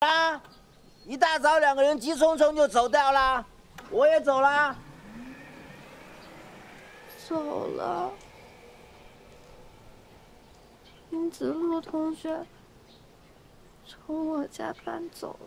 啊！一大早两个人急匆匆就走掉了，我也走了。走了。林子路同学从我家搬走了。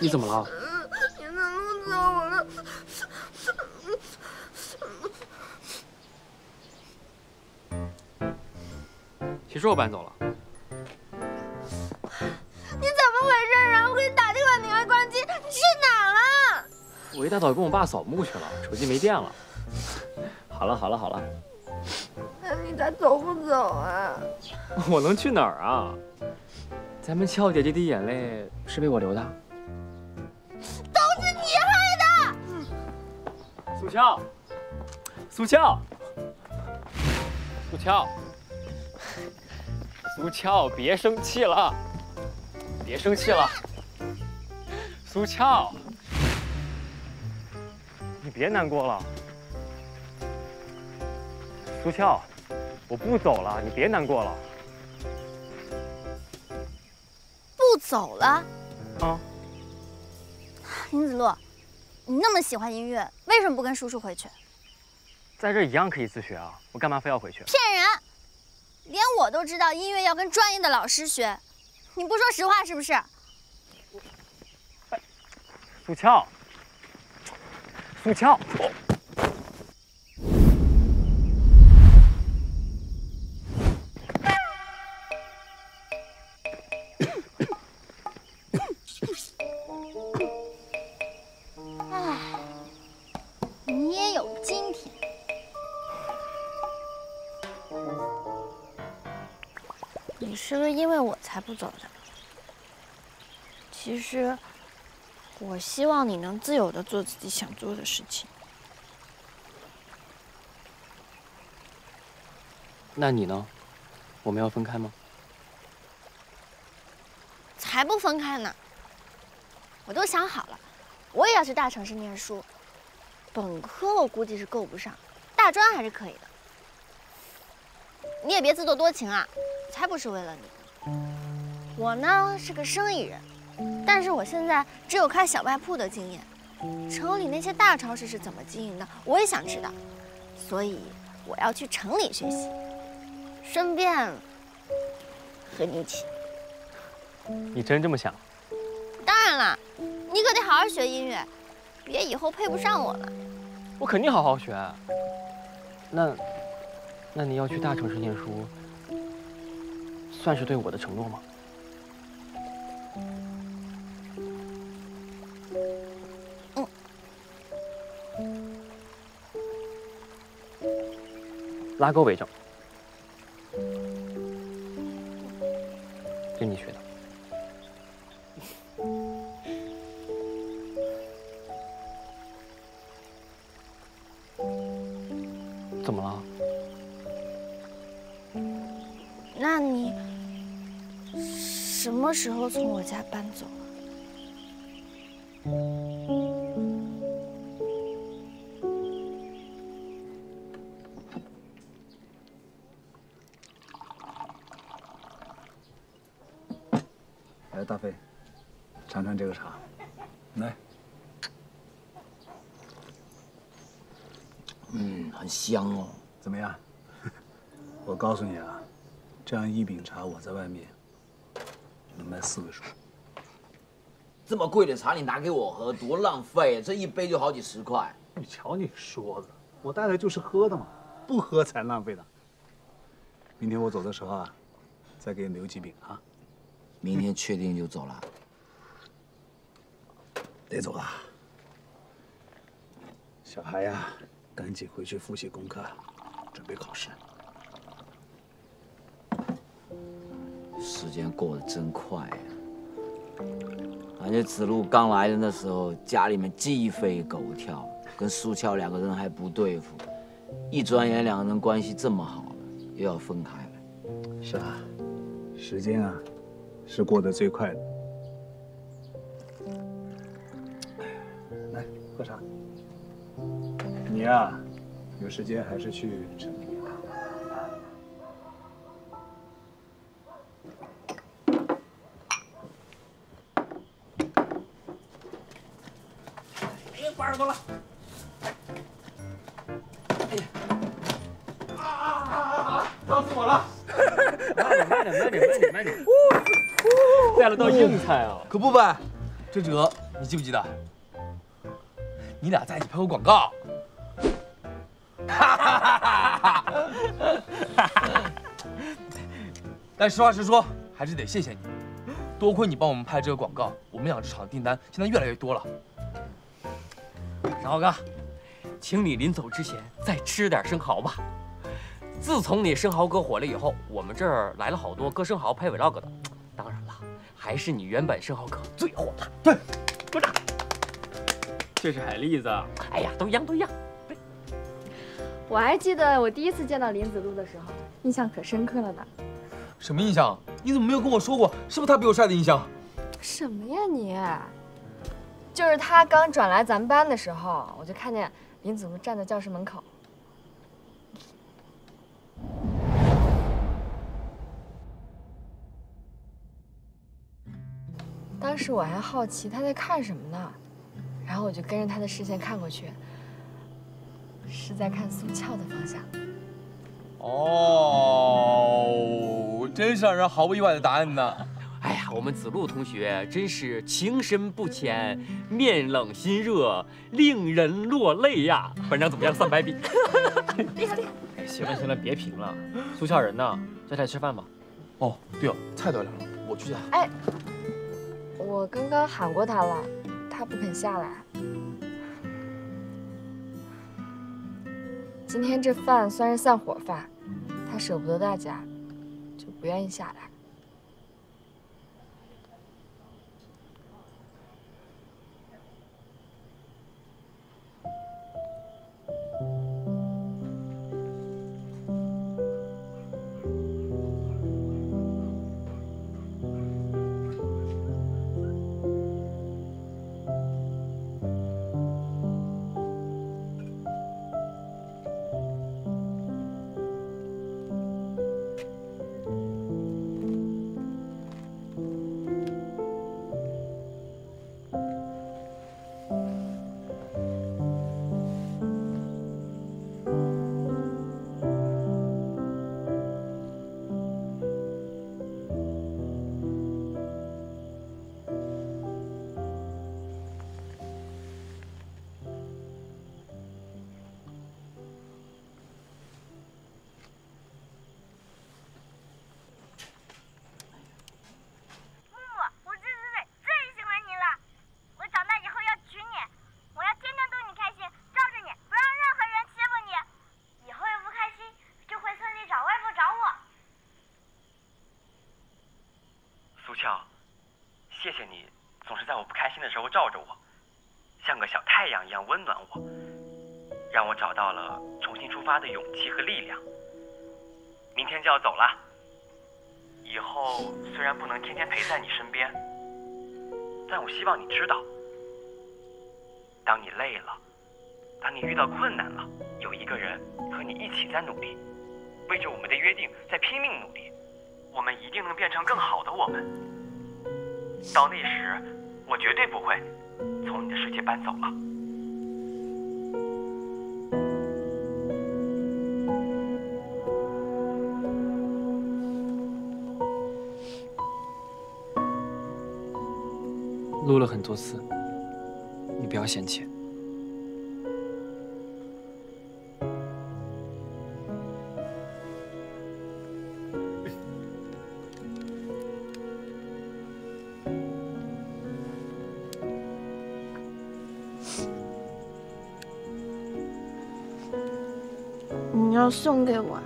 你怎么了？你怎么走了？谁说我搬走了？你怎么回事啊？我给你打电话你还关机，你去哪了？我一大早跟我爸扫墓去了，手机没电了。好了好了好了。那你咋走不走啊？我能去哪儿啊？咱们俏姐姐的眼泪是为我流的，俏，苏俏，苏俏，苏俏，别生气了，别生气了，苏俏，你别难过了，苏俏，我不走了，你别难过了。不走了，啊，林子路，你那么喜欢音乐，为什么不跟叔叔回去？在这一样可以自学啊，我干嘛非要回去？骗人！连我都知道音乐要跟专业的老师学，你不说实话是不是？苏俏，苏俏。是不走的？其实，我希望你能自由的做自己想做的事情。那你呢？我们要分开吗？才不分开呢！我都想好了，我也要去大城市念书。本科我估计是够不上，大专还是可以的。你也别自作多情啊！才不是为了你，我呢是个生意人，但是我现在只有开小卖铺的经验。城里那些大超市是怎么经营的，我也想知道，所以我要去城里学习，顺便和你一起。你真这么想？当然了，你可得好好学音乐，别以后配不上我了。我肯定好好学。那，那你要去大城市念书？算是对我的承诺吗？拉钩为证，跟你学的。怎么了？那你？什么时候从我家搬走来，大飞，尝尝这个茶，来。嗯，很香哦。怎么样？我告诉你啊，这样一饼茶，我在外面。能卖四位数，这么贵的茶你拿给我喝，多浪费！这一杯就好几十块。你瞧你说的，我带来就是喝的嘛。不喝才浪费呢。明天我走的时候啊，再给你留几饼啊。明天确定就走了？得走了。小孩呀，赶紧回去复习功课，准备考试。时间过得真快呀！感觉子路刚来的那时候，家里面鸡飞狗跳，跟苏俏两个人还不对付，一转眼两个人关系这么好了，又要分开了。是啊，时间啊，是过得最快的。来，喝茶。你呀，有时间还是去城硬菜啊！可不呗，这哲，你记不记得？你俩在一起拍过广告。哈哈哈哈哈哈！但实话实说，还是得谢谢你，多亏你帮我们拍这个广告，我们养殖场的订单现在越来越多了。然后哥，请你临走之前再吃点生蚝吧。自从你生蚝哥火了以后，我们这儿来了好多割生蚝拍 vlog 的。还是你原版生蚝哥最火了。对，鼓掌。这是海蛎子。哎呀，都一样，都一样。我还记得我第一次见到林子路的时候，印象可深刻了呢。什么印象？你怎么没有跟我说过？是不是他比我帅的印象？什么呀你？就是他刚转来咱们班的时候，我就看见林子路站在教室门口。当时我还好奇他在看什么呢，然后我就跟着他的视线看过去，是在看苏俏的方向。哦，真是让人毫不意外的答案呢。哎呀，我们子路同学真是情深不浅，面冷心热，令人落泪呀！班长怎么样？三百笔。厉害厉害！行了行了，别评了。苏俏人呢？叫他吃饭吧。哦，对哦，菜都凉了，我去叫他。哎，我刚刚喊过他了，他不肯下来。今天这饭算是散伙饭，他舍不得大家，就不愿意下来。谢谢你，总是在我不开心的时候照着我，像个小太阳一样温暖我，让我找到了重新出发的勇气和力量。明天就要走了，以后虽然不能天天陪在你身边，但我希望你知道，当你累了，当你遇到困难了，有一个人和你一起在努力，为着我们的约定在拼命努力，我们一定能变成更好的我们。到那时，我绝对不会从你的世界搬走了。录了很多次，你不要嫌弃。要送给我。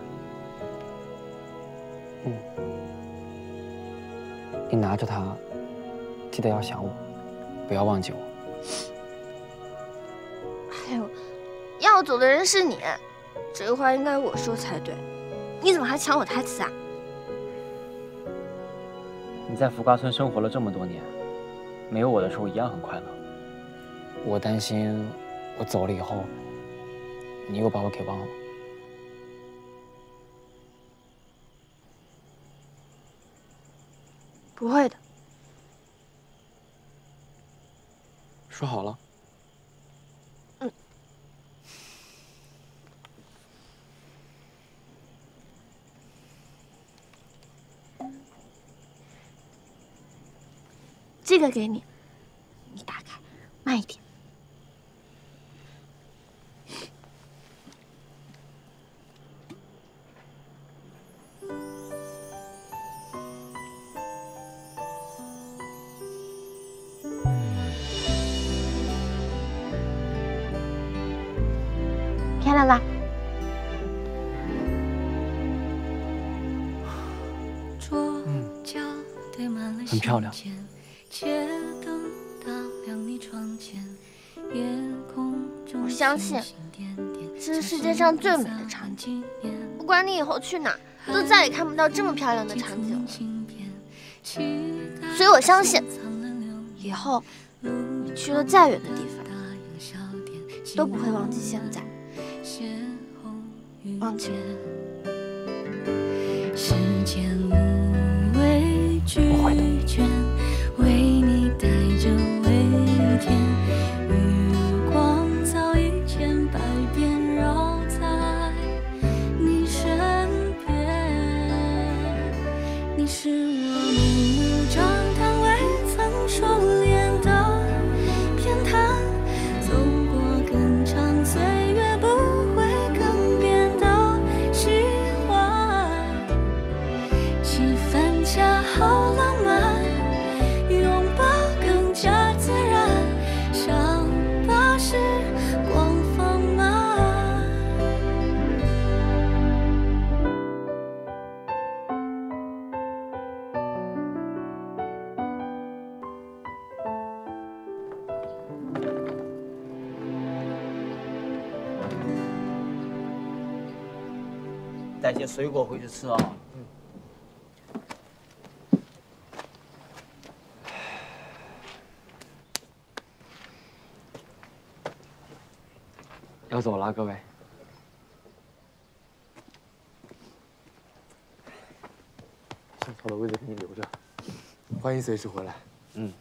嗯，你拿着它，记得要想我，不要忘记我。哎呦，要走的人是你，这话应该我说才对。你怎么还抢我台词啊？你在浮瓜村生活了这么多年，没有我的时候一样很快乐。我担心我走了以后，你又把我给忘了。不会的，说好了。嗯。这个给你，你漂亮。我相信，这是世界上最美的场景。不管你以后去哪，都再也看不到这么漂亮的场景了。所以我相信，以后你去了再远的地方，都不会忘记现在，忘记我。些水果回去吃啊。要走了，各位。上操的位置给你留着，欢迎随时回来。嗯。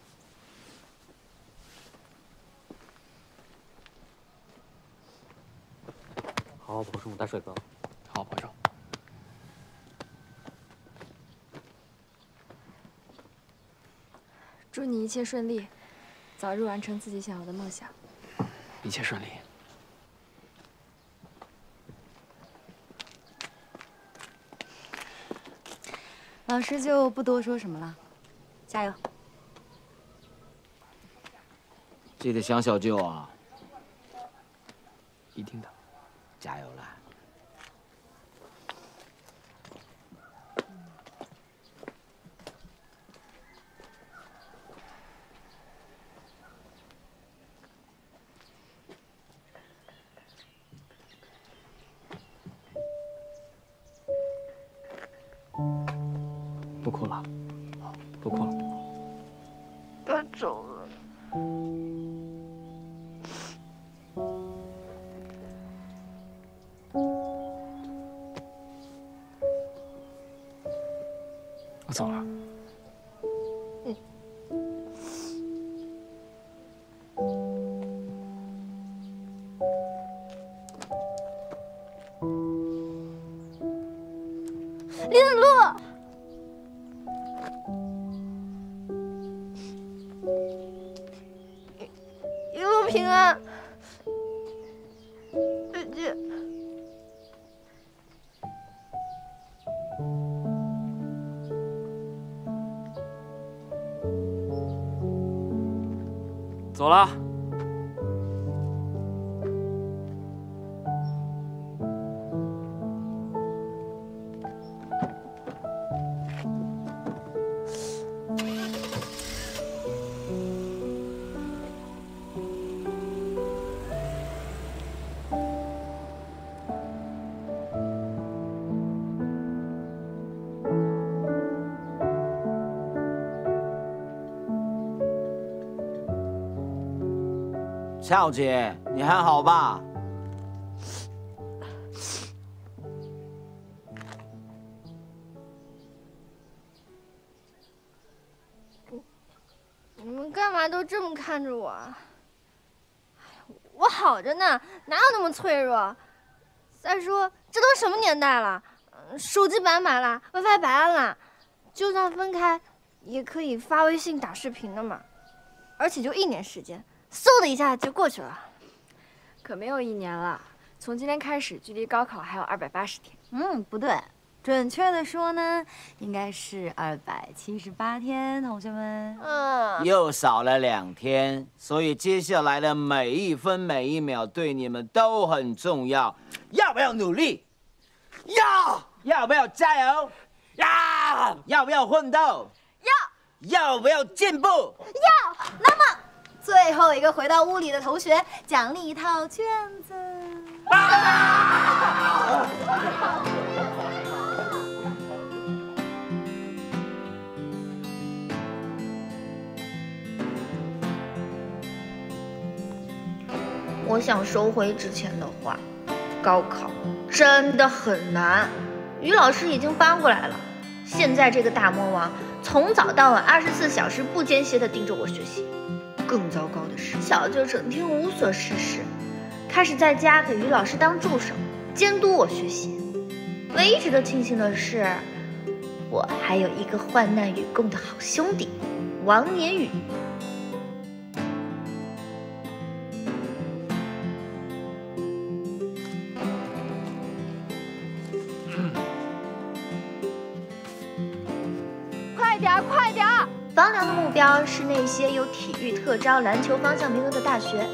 好好保重，大帅哥。好，保重。祝你一切顺利，早日完成自己想要的梦想。一切顺利。老师就不多说什么了，加油！记得想小舅啊。一定的。走了。俏姐，你还好吧？你们干嘛都这么看着我？我好着呢，哪有那么脆弱？再说这都什么年代了，手机白买了，WiFi 白安了，就算分开，也可以发微信、打视频的嘛。而且就一年时间，嗖的一下就过去了。可没有一年了，从今天开始，距离高考还有二百八十天。嗯，不对，准确的说呢，应该是二百七十八天，同学们。嗯，又少了两天，所以接下来的每一分每一秒对你们都很重要。要不要努力？要要不要加油？要要不要奋斗？要要不要进步？要。那么，最后一个回到屋里的同学，奖励一套卷子。我想收回之前的话，高考真的很难。于老师已经搬过来了，现在这个大魔王从早到晚二十四小时不间歇地盯着我学习。更糟糕的是，小舅整天无所事事，开始在家给于老师当助手，监督我学习。唯一值得庆幸的是，我还有一个患难与共的好兄弟，王年宇。是那些有体育特招、篮球方向名额的大学。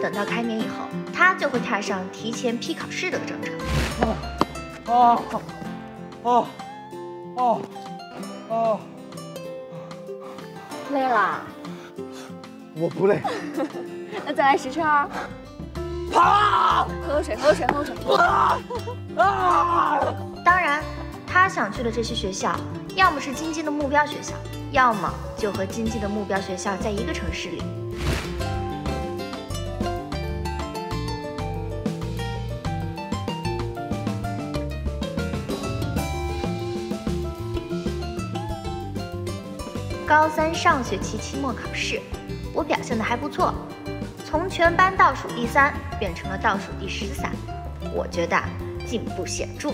等到开年以后，他就会踏上提前批考试的征程。哦哦哦哦！累了，我不累。那再来十圈啊。跑！喝口水，喝口水，喝口水。啊啊！当然，他想去的这些学校，要么是经济的目标学校，要么就和经济的目标学校在一个城市里。高三上学期期末考试，我表现的还不错，从全班倒数第三变成了倒数第十三，我觉得进步显著。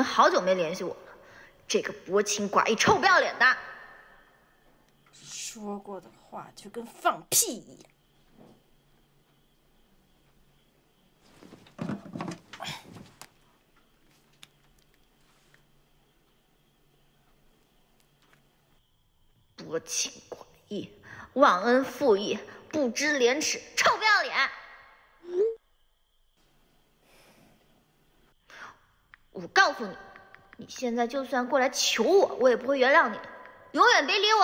经好久没联系我了，这个薄情寡义、臭不要脸的。说过的话就跟放屁一样。薄情寡义、忘恩负义、不知廉耻、臭不要脸！我告诉你，你现在就算过来求我，我也不会原谅你的，永远别理我！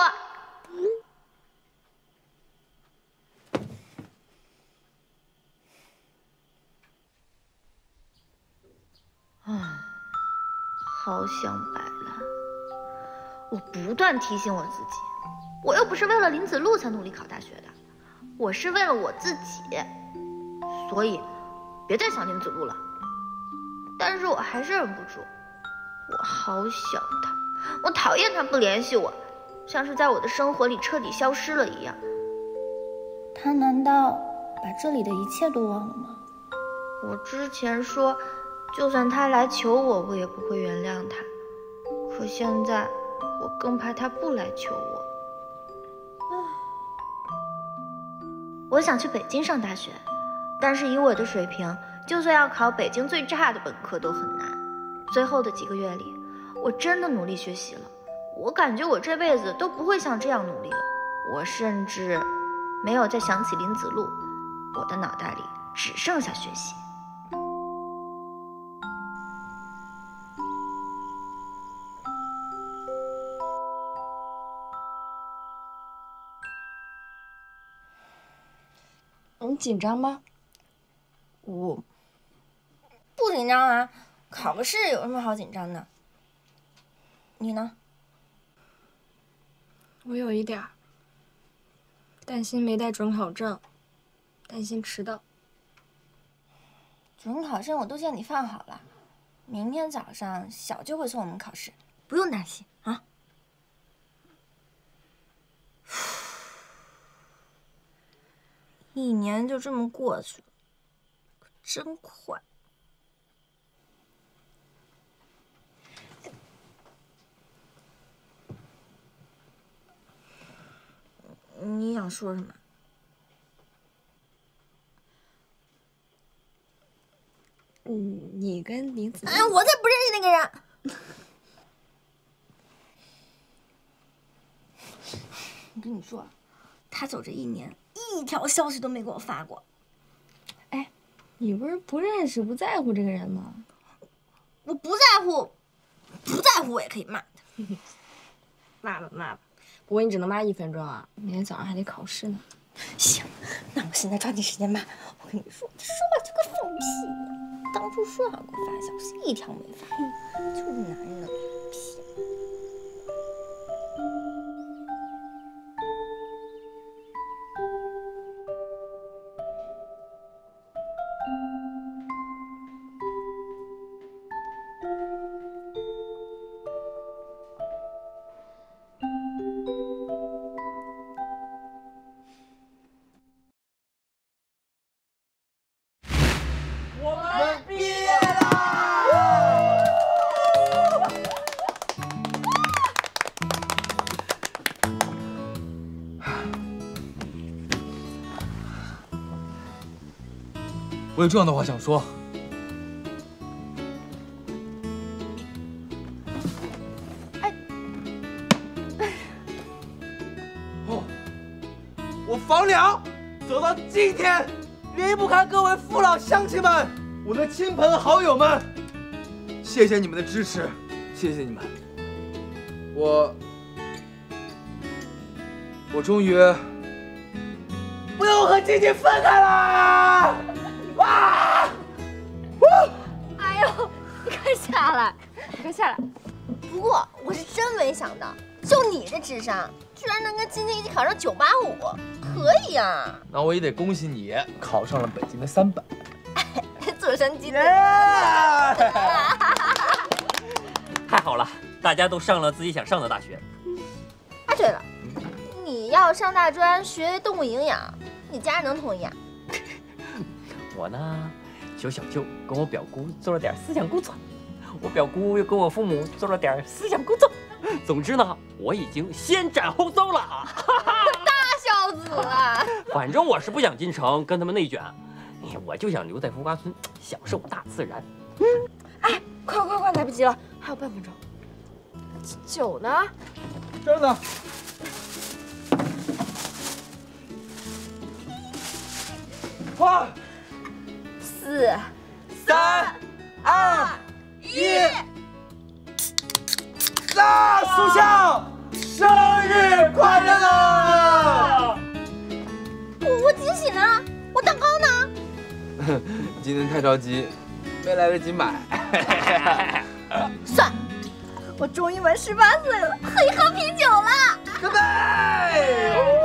啊，好想摆烂。我不断提醒我自己，我又不是为了林子路才努力考大学的，我是为了我自己，所以别再想林子路了。但是我还是忍不住，我好想他，我讨厌他不联系我，像是在我的生活里彻底消失了一样。他难道把这里的一切都忘了吗？我之前说，就算他来求我，我也不会原谅他，可现在。我更怕他不来求我。我想去北京上大学，但是以我的水平，就算要考北京最差的本科都很难。最后的几个月里我真的努力学习了我感觉我这辈子都不会像这样努力了。我甚至没有再想起林子璐我的脑袋里只剩下学习。你紧张吗？我不紧张啊，考个试有什么好紧张的？你呢？我有一点儿担心没带准考证，担心迟到。准考证我都叫你放好了，明天早上小就会送我们考试，不用担心啊。一年就这么过去了，可真快。你想说什么？嗯，你跟林子，哎，我才不认识那个人。我跟你说，他走这一年，一条消息都没给我发过。哎，你不是不认识、不在乎这个人吗？我不在乎，不在乎我也可以骂他。骂 吧骂吧，不过你只能骂一分钟啊，明天早上还得考试呢。行，那我现在抓紧时间骂。我跟你说，这说话就跟放屁一样。当初说好给我发消息，一条没发，就是男人我们毕业啦！我有重要的话想说。哎哦，我房梁走到今天，离不开各位父老乡亲们，我的亲朋好友们，谢谢你们的支持，谢谢你们。我，我终于不用和静静分开啦！啊！哎呦，你快下来，你快下来。不过我是真没想到，就你这智商，居然能跟晶晶一起考上九八五，可以啊！那我也得恭喜你考上了北京的三本。坐山鸡的。太好了，大家都上了自己想上的大学。啊，对了，你要上大专学动物营养，你家人能同意啊？我呢，求小舅跟我表姑做了点思想工作，我表姑又跟我父母做了点思想工作。总之呢，我已经先斩后奏了。大孝子了。反正我是不想进城跟他们内卷，哎我就想留在浮瓜村享受大自然。嗯哎，快快快，来不及了，还有半分钟。酒呢？这儿呢。快！四、三、二、一！那苏笑，生日快乐！我我惊喜呢？今天太着急，没来得及买。算，我终于满十八岁了，可以喝啤酒了。干杯！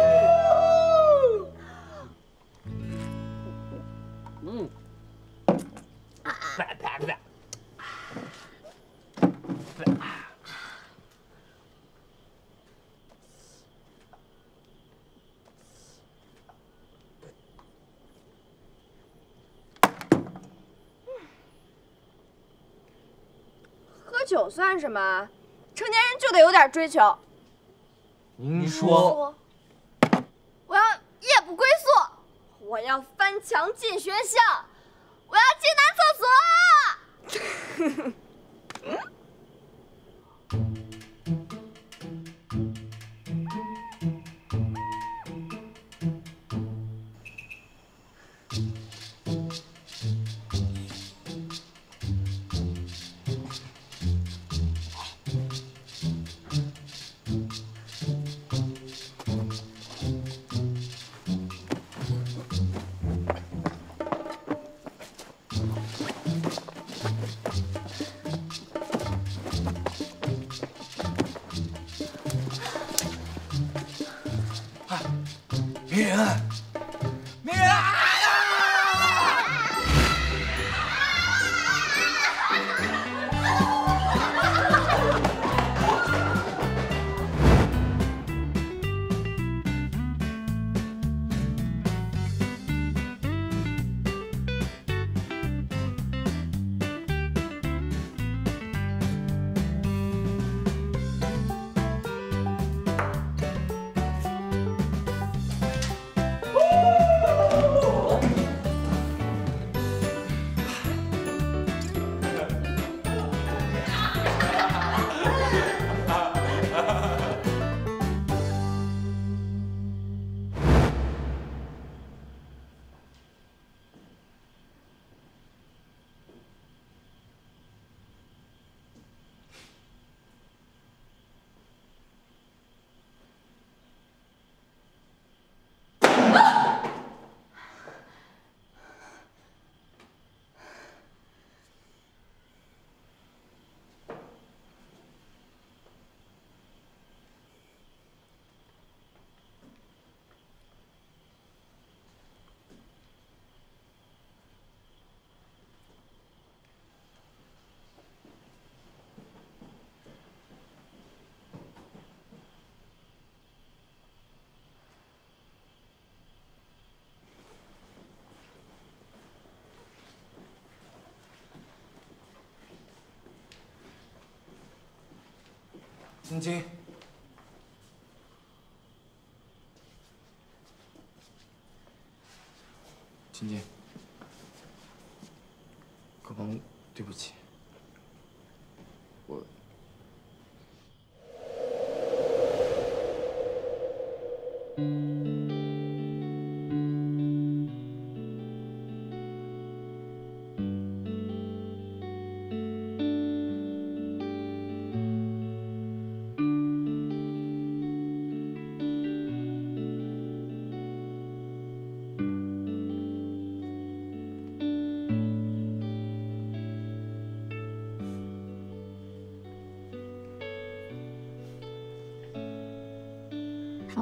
算什么？成年人就得有点追求。您说，我要夜不归宿，我要翻墙进学校，我要进男厕所。明人，晶晶，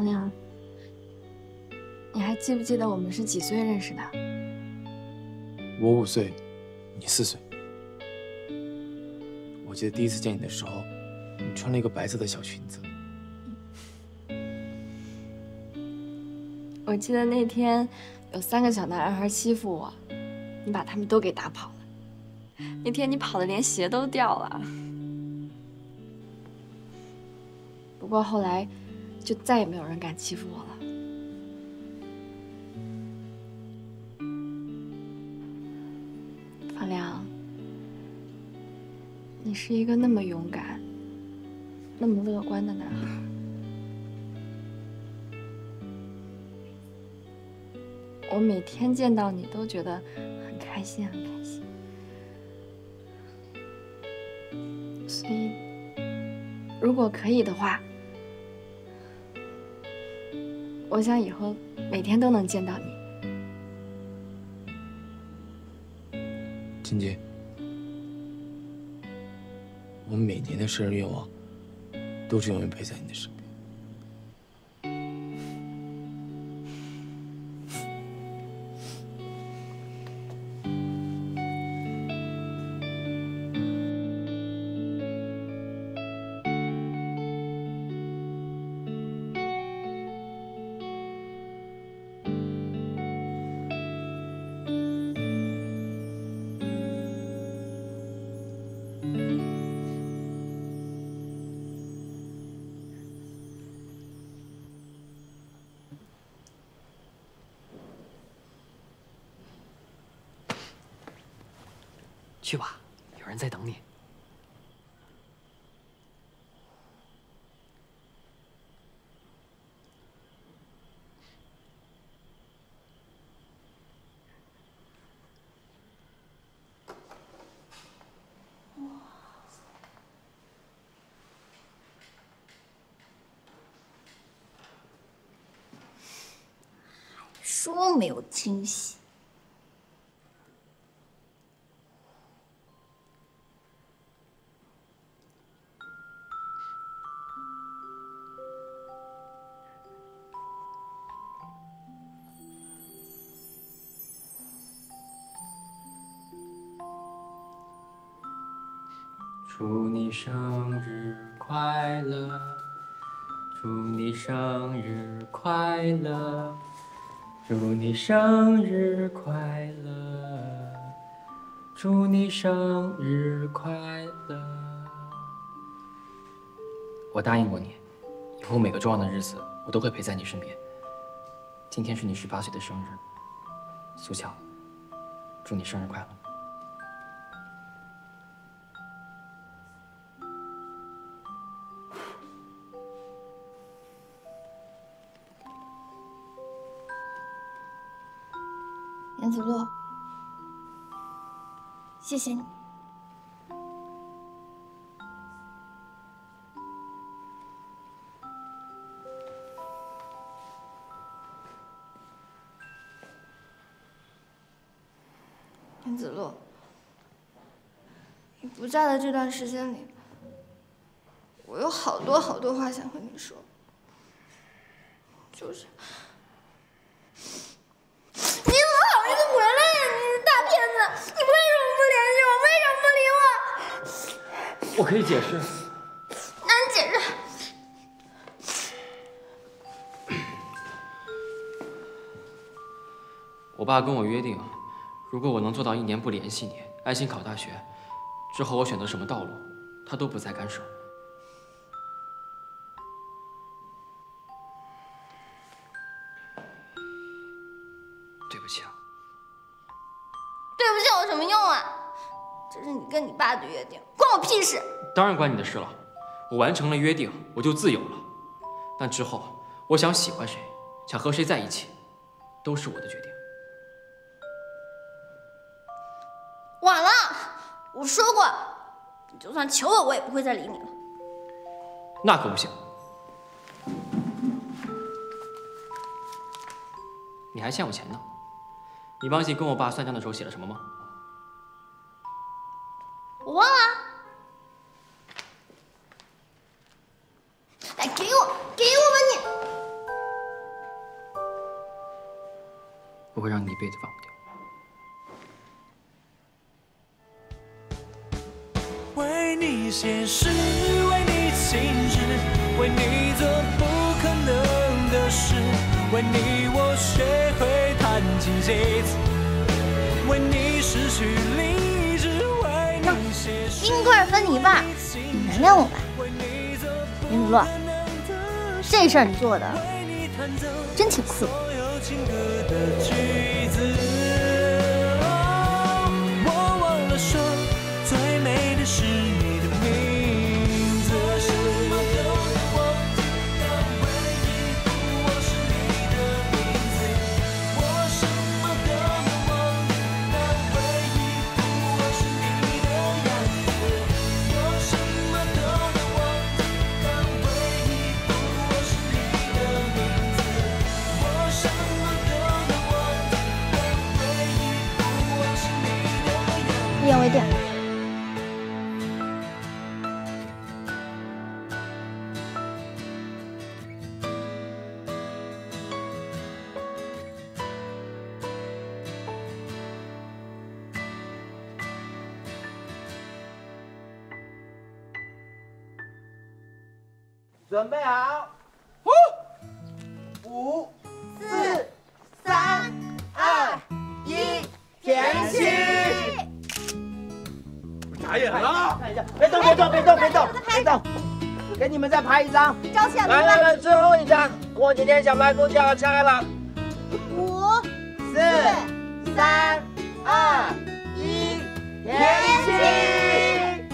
方亮，你还记不记得我们是几岁认识的？我五岁，你四岁。我记得第一次见你的时候，你穿了一个白色的小裙子。我记得那天有三个小男孩欺负我，你把他们都给打跑了。那天你跑的连鞋都掉了。不过后来，就再也没有人敢欺负我了。方亮，你是一个那么勇敢、那么乐观的男孩。我每天见到你都觉得很开心，很开心。所以，如果可以的话，我想以后每天都能见到你。晶晶，我每年的生日愿望都是永远陪在你的身边。在等你。说没有惊喜。祝你生日快乐，祝你生日快乐。我答应过你，以后每个重要的日子，我都会陪在你身边。今天是你十八岁的生日，苏乔，祝你生日快乐。子洛，谢谢你。严子洛，你不在的这段时间里，我有好多好多话想和你说，就是。可以解释。那你解释。我爸跟我约定，如果我能做到一年不联系你，安心考大学，之后我选择什么道路，他都不再干涉。对不起啊，对不起有什么用啊？这是你跟你爸的约定，关我屁事！当然关你的事了。我完成了约定，我就自由了。但之后，我想喜欢谁，想和谁在一起，都是我的决定。晚了，我说过，你就算求我，我也不会再理你了。那可不行。你还欠我钱呢。你忘记跟我爸算账的时候写了什么吗？我忘了。我会让你一辈子忘不掉。为你写诗，为你静止，为你做不可能的事，为你我学会弹琴写词，为你失去理智，为你写诗。冰棍分你一半，你原谅我吧。林子洛，这事儿你做的真挺酷。情歌的句子。准备好，五、四、三、二、一，甜心！眨眼了！看一下，别动，别动，别动，别动，别动！给你们再拍一张，来来来来，最后一张，过几天小卖部就要拆了。五、四、三、二、一，甜心！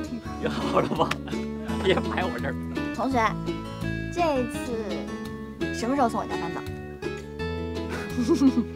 你好了吧？别拍我这儿。同学，这次什么时候送我家搬走？